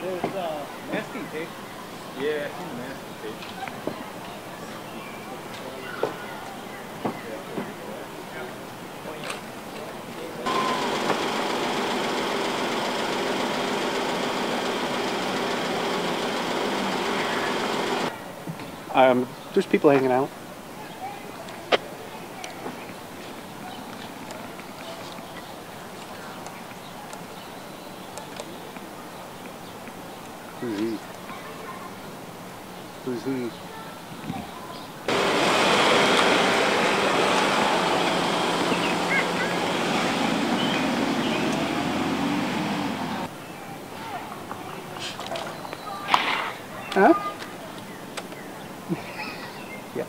There's uh, masking tape. Yeah, I seen the masking tape. Um, there's people hanging out. Who's he? Who's he? Huh? yes.